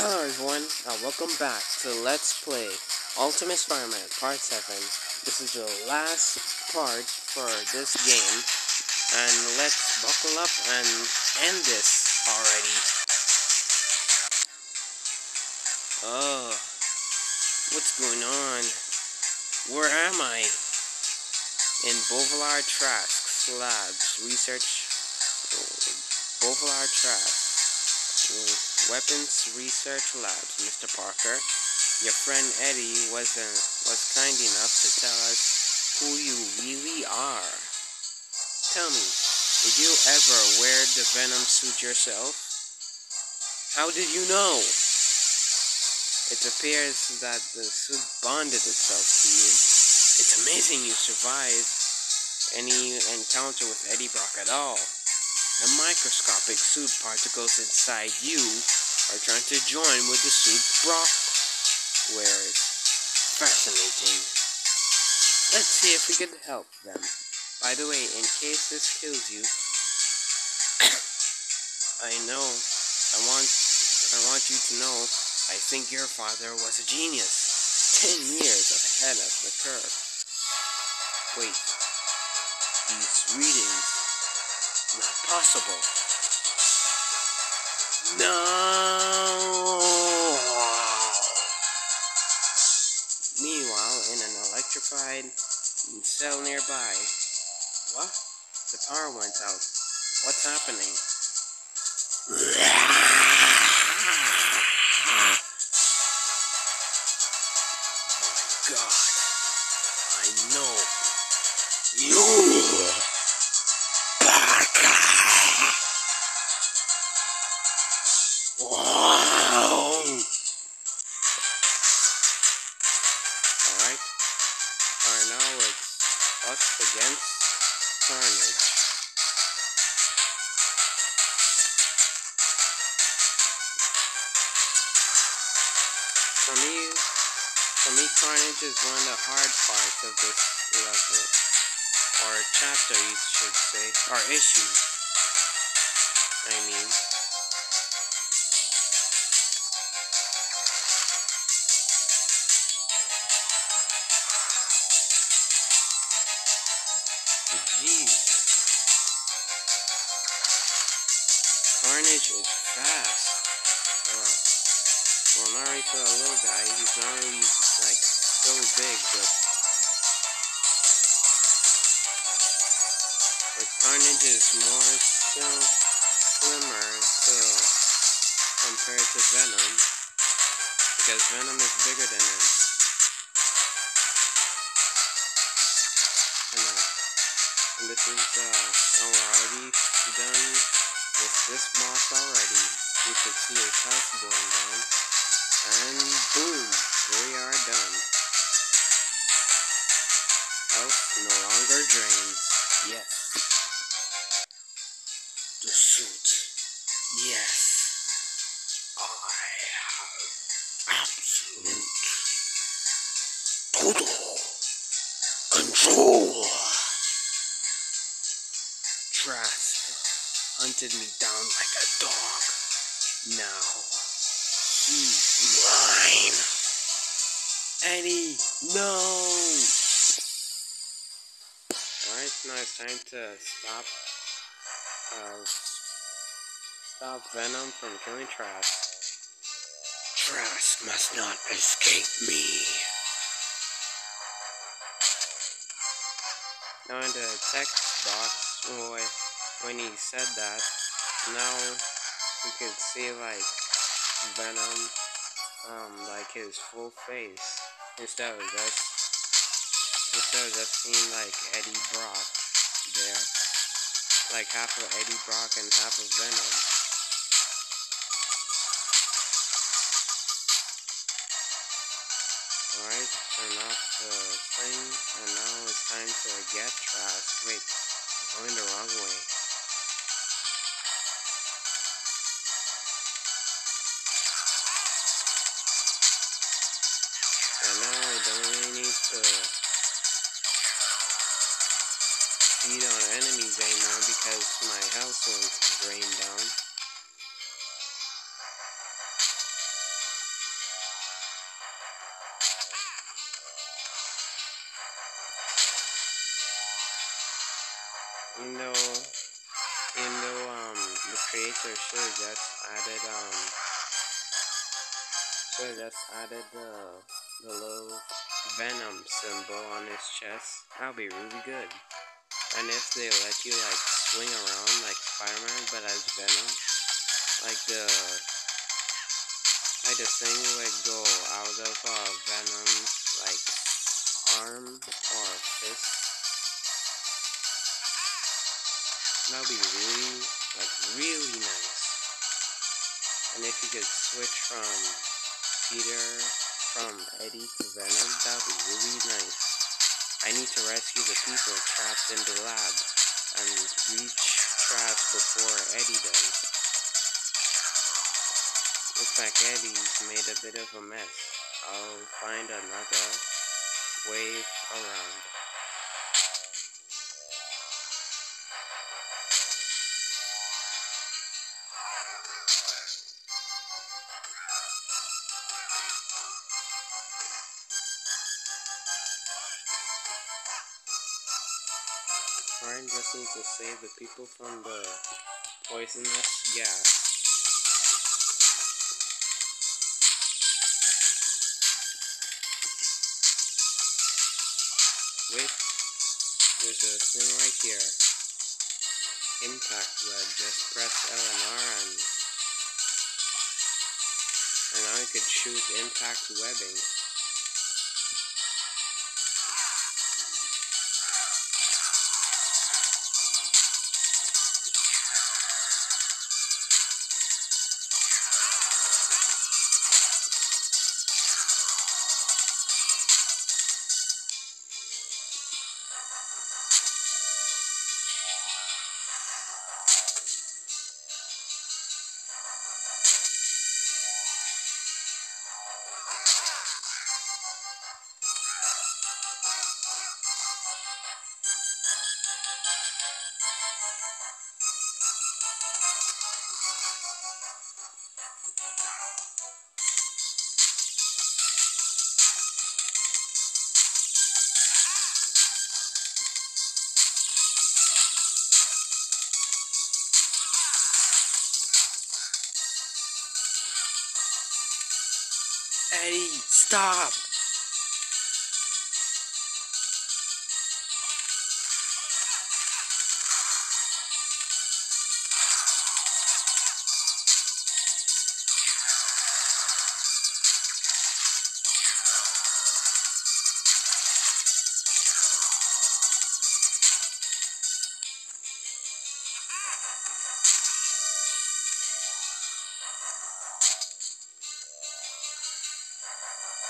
Hello everyone, uh, welcome back to Let's Play Ultimate Spider-Man Part 7. This is the last part for this game, and let's buckle up and end this already. Oh, what's going on? Where am I? In Bolivar Trask Labs Research. Bolivar Trask. Weapons Research Labs, Mr. Parker. Your friend Eddie was was kind enough to tell us who you really are. Tell me, did you ever wear the Venom suit yourself? How did you know? It appears that the suit bonded itself to you. It's amazing you survived any encounter with Eddie Brock at all. The microscopic suit particles inside you are trying to join with the suit Brock wears. Fascinating. Let's see if we can help them. By the way, in case this kills you, I know, I want, I want you to know, I think your father was a genius. Ten years ahead of the curve. Wait, these readings not possible. No. Meanwhile, in an electrified cell nearby, what? The power went out. What's happening? For me, for me, Carnage is one of the hard parts of this level. Or chapter, you should say. Or issue. I mean. Well, not really for a little guy. He's not really, like, so big, but... But Carnage is more so slimmer still compared to Venom. Because Venom is bigger than him. And, uh, and this is, uh, already done with this boss already. You can see his health going down. And boom, we are done. Health no longer drains. Yes. The suit. Yes. I have absolute total control. Trask hunted me down like a dog. Now he's mine. Eddie, no! Alright, now it's time to stop uh, stop Venom from killing Trask. Trask must not escape me. Now in the text box, when, when he said that, now we can see like Venom, um, like his full face instead of just instead of just seeing like Eddie Brock there, like half of Eddie Brock and half of Venom. Alright, turn off the thing, and now it's time to get Trask. Wait, I'm going the wrong way. so it's down. In the, in the, um, the creator sure just added, um, sure just added the, the little venom symbol on his chest. That'll be really good. And if they let you, like, swing around like Spider-Man, but as Venom, like the, like the thing would go out of, uh, Venom's, like, arm or fist. That would be really, like, really nice. And if you could switch from Peter, from Eddie to Venom, that would be really nice. I need to rescue the people trapped in the lab and reach Trask before Eddie does. Looks like Eddie's made a bit of a mess. I'll find another way around. Just to save the people from the poisonous gas. Wait, there's a thing right here. Impact web. Just press L and R and and now you could choose impact webbing. Eddie, stop!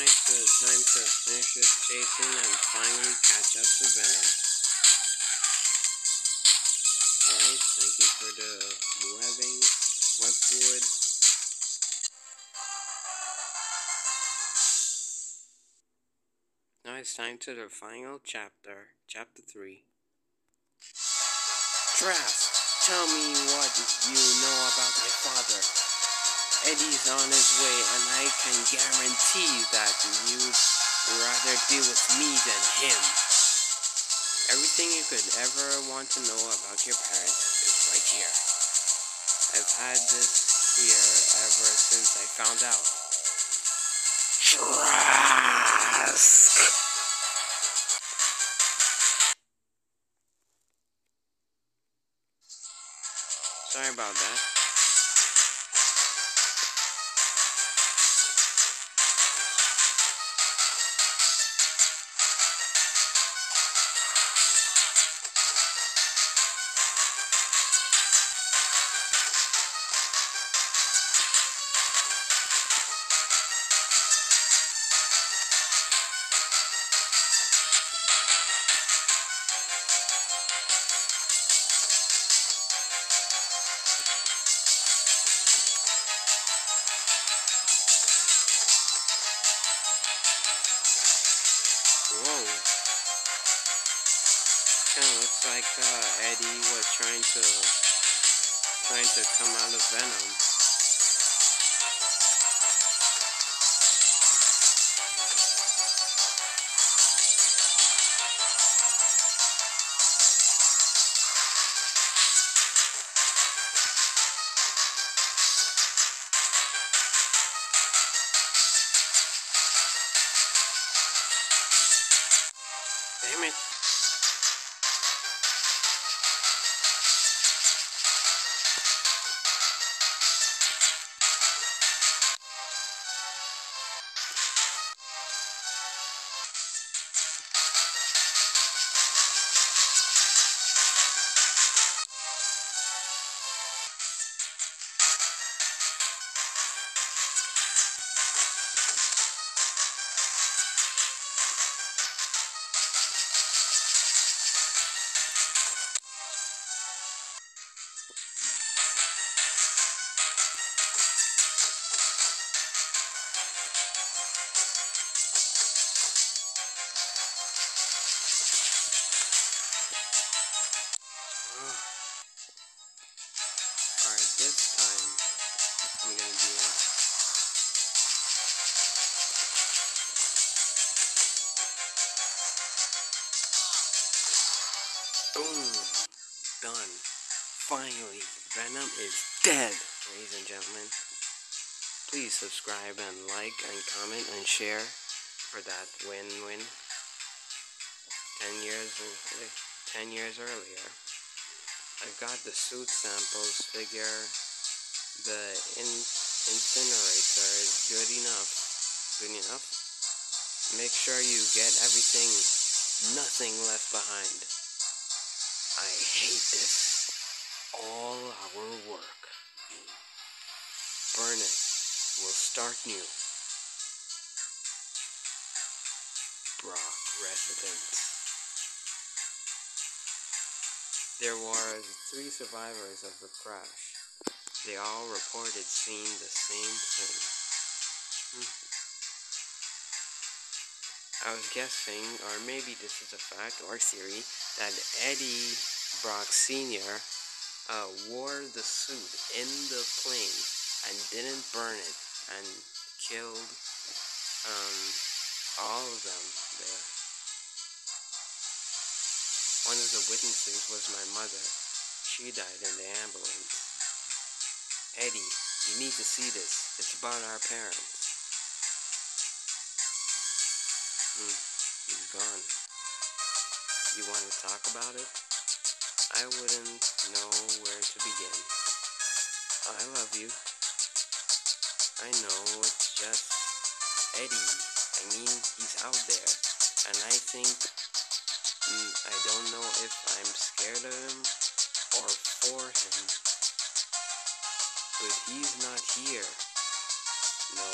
So time to finish this chasing and finally catch up to Venom. Alright, thank you for the webbing, web fluid. Now it's time to the final chapter, chapter 3. Trask, tell me what you know about my father. Eddie's on his way, and I can guarantee that you'd rather deal with me than him. Everything you could ever want to know about your parents is right here. I've had this here ever since I found out. Trask! Sorry about that. Kinda looks like uh, Eddie was trying to trying to come out of Venom. Damn it. Finally, Venom is dead, ladies and gentlemen. Please subscribe and like and comment and share for that win-win. Ten years, ten years earlier. I've got the suit samples figure the in incinerator is good enough. Good enough. Make sure you get everything, nothing left behind. I hate this. All our work. Burn it. We'll start new. Brock residence. There were three survivors of the crash. They all reported seeing the same thing. Hmm. I was guessing, or maybe this is a fact or theory, that Eddie Brock Sr. Uh, wore the suit in the plane and didn't burn it and killed um, all of them there. One of the witnesses was my mother. She died in the ambulance. Eddie, you need to see this. It's about our parents. Hmm, he's gone. You want to talk about it? I wouldn't know where to begin. I love you. I know it's just Eddie. I mean, he's out there. And I think Mm, I don't know if I'm scared of him or for him. But he's not here. No,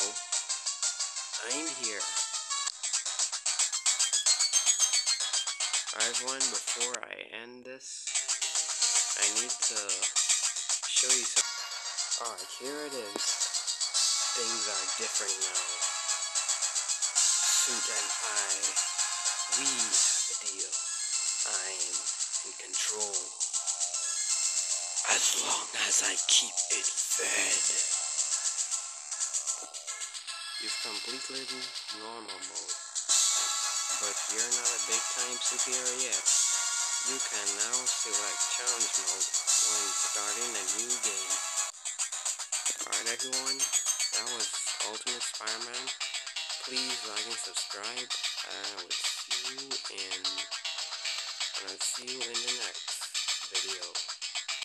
I'm here. Everyone, before I end this, I need to show you something. Oh, Alright, here it is. Things are different now. Suit and I, we have a deal. I'm in control. As long as I keep it fed. You've completed normal mode. But you're not a big time superhero yet. You can now select challenge mode when starting a new game. Alright everyone, that was Ultimate Spider-Man. Please like and subscribe. I will see you in I will see you in the next video.